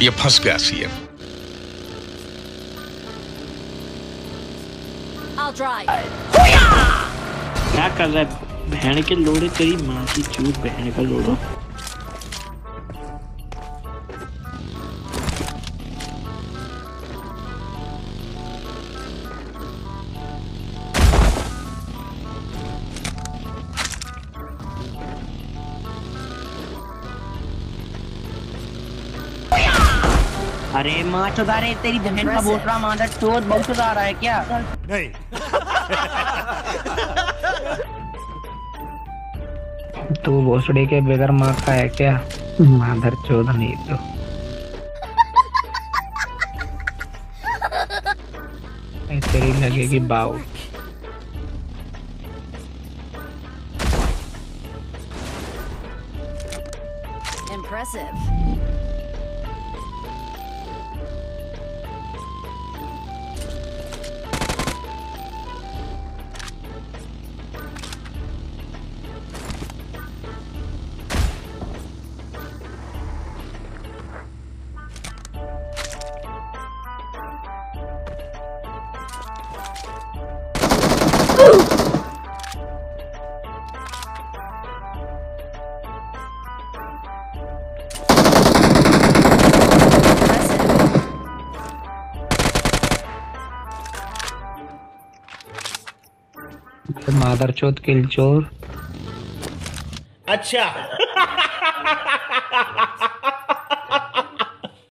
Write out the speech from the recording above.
ये फंस गया सीएम एम क्या कर रहा है? बहन के लोड़े तेरी माँ की चूत बहन का लोड़ो। अरे माँ चौधा रे तेरी बहन का बोतरा मादर चोट बहुत चौधा रहा है क्या नहीं तू भोसड़ी के बगैर माँ का है क्या माधर चौध नहीं तो तेरी लगेगी बाऊ. Impressive. माधर चौथ किल चोर अच्छा।